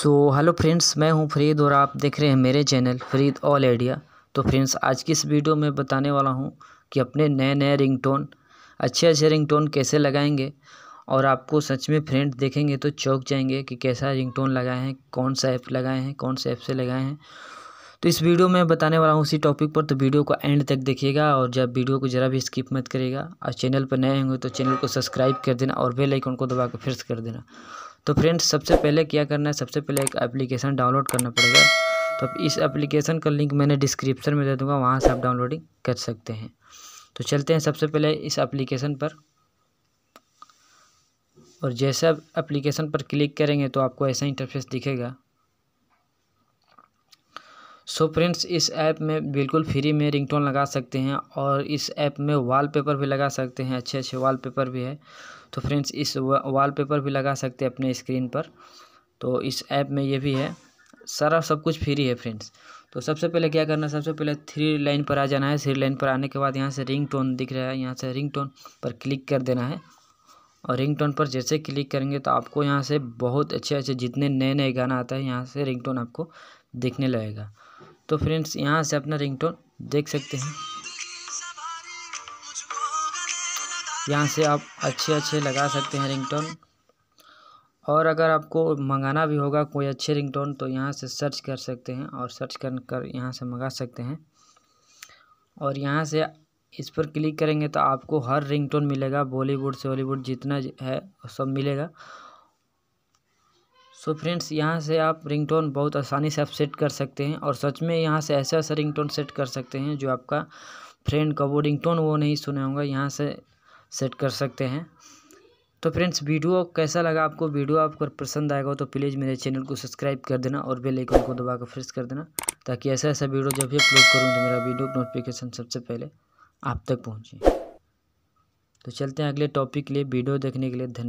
Hello friends मैं हूँ फरीद और आप देख रहे हैं मेरे चैनल फरीद ऑल आइडिया तो फ्रेंड्स आज की इस वीडियो में बताने वाला हूँ कि अपने नए नए रिंगटोन अच्छे अच्छे रिंगटोन कैसे लगाएँगे और आपको सच में फ्रेंड देखेंगे तो चौक जाएँगे कि कैसा रिंगटोन लगाए हैं, कौन सा ऐप लगाए हैं, कौन से ऐप से लगाए हैं। तो इस वीडियो में बताने वाला हूँ उसी टॉपिक पर तो वीडियो को एंड तक देखिएगा और जब वीडियो को ज़रा भी स्किप मत करिएगा। और चैनल पर नए होंगे तो चैनल को सब्सक्राइब कर देना और बेल आइकन को दबा कर फिर कर देना। तो फ्रेंड्स, सबसे पहले क्या करना है, सबसे पहले एक एप्लीकेशन डाउनलोड करना पड़ेगा। तो इस एप्लीकेशन का लिंक मैंने डिस्क्रिप्शन में दे दूँगा, वहाँ से आप डाउनलोडिंग कर सकते हैं। तो चलते हैं सबसे पहले इस एप्लीकेशन पर। और जैसे आप एप्लीकेशन पर क्लिक करेंगे तो आपको ऐसा इंटरफेस दिखेगा। सो फ्रेंड्स इस ऐप में बिल्कुल फ्री में रिंगटोन लगा सकते हैं और इस ऐप में वॉलपेपर भी लगा सकते हैं। अच्छे अच्छे वॉलपेपर भी है। तो फ्रेंड्स इस वॉलपेपर भी लगा सकते हैं अपने स्क्रीन पर। तो इस ऐप में ये भी है। सारा सब कुछ फ्री है फ्रेंड्स तो सबसे पहले क्या करना सबसे पहले थ्री लाइन पर आ जाना है। थ्री लाइन पर आने के बाद यहाँ से रिंग टोन दिख रहा है। यहाँ से रिंग टोन पर क्लिक कर देना है। और रिंग टोन पर जैसे क्लिक करेंगे तो आपको यहाँ से बहुत अच्छे अच्छे जितने नए नए गाना आता है, यहाँ से रिंग टोन आपको दिखने लगेगा। तो फ्रेंड्स, यहाँ से अपना रिंग टोन देख सकते हैं। यहाँ से आप अच्छे अच्छे लगा सकते हैं रिंगटोन। और अगर आपको मंगाना भी होगा कोई अच्छे रिंगटोन तो यहाँ से सर्च कर सकते हैं और सर्च कर कर यहाँ से मंगा सकते हैं। और यहाँ से इस पर क्लिक करेंगे तो आपको हर रिंगटोन मिलेगा, बॉलीवुड से हॉलीवुड जितना है, सब मिलेगा। सो फ्रेंड्स यहाँ से आप रिंगटोन बहुत आसानी से आप सेट कर सकते हैं और सच में यहाँ से ऐसा ऐसा रिंगटोन सेट कर सकते हैं जो आपका फ्रेंड का वो रिंगटोन वो नहीं सुने होंगे, यहाँ से सेट कर सकते हैं। तो फ्रेंड्स वीडियो कैसा लगा आपको? वीडियो आपको पसंद आएगा तो प्लीज़ मेरे चैनल को सब्सक्राइब कर देना और बेल आइकन को दबा कर फ्रेश कर देना ताकि ऐसा ऐसा वीडियो जब भी अपलोड करूँ तो मेरा वीडियो नोटिफिकेशन सबसे पहले आप तक पहुँचे। तो चलते हैं अगले टॉपिक के लिए, वीडियो देखने के लिए धन्यवाद